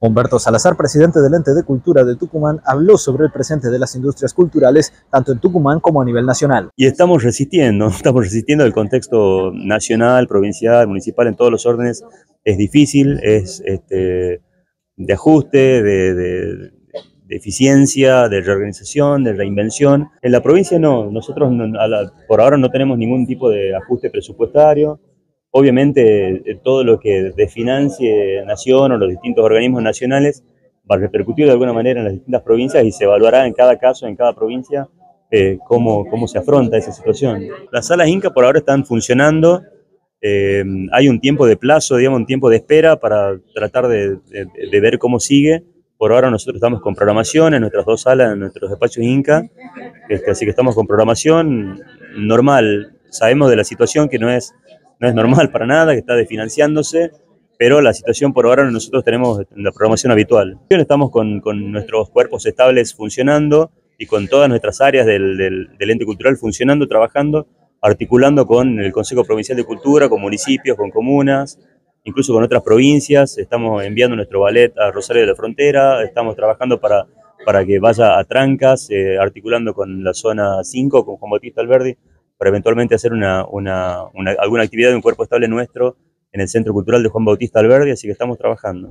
Humberto Salazar, presidente del Ente de Cultura de Tucumán, habló sobre el presente de las industrias culturales, tanto en Tucumán como a nivel nacional. Y estamos resistiendo, estamos resistiendo el contexto nacional, provincial, municipal, en todos los órdenes. Es difícil, es este, de ajuste, de, de, eficiencia, de reorganización, de reinvención. En la provincia no, nosotros por ahora no tenemos ningún tipo de ajuste presupuestario. Obviamente eh, todo lo que desfinancie Nación o los distintos organismos nacionales va a repercutir de alguna manera en las distintas provincias y se evaluará en cada caso, en cada provincia, eh, cómo, cómo se afronta esa situación. Las salas Inca por ahora están funcionando, eh, hay un tiempo de plazo, digamos, un tiempo de espera para tratar de, ver cómo sigue. Por ahora nosotros estamos con programación en nuestras dos salas, en nuestros espacios Inca, este, así que estamos con programación normal. Sabemos de la situación que no es no es normal para nada, que está desfinanciándose, pero la situación por ahora nosotros tenemos la programación habitual. Estamos con, nuestros cuerpos estables funcionando y con todas nuestras áreas del, ente cultural funcionando, trabajando, articulando con el Consejo Provincial de Cultura, con municipios, con comunas, incluso con otras provincias. Estamos enviando nuestro ballet a Rosario de la Frontera, estamos trabajando para, para que vaya a Trancas, eh, articulando con la zona 5, con Juan Bautista Alberdi, para eventualmente hacer una, una, alguna actividad de un cuerpo estable nuestro en el Centro Cultural de Juan Bautista Alberdi, así que estamos trabajando.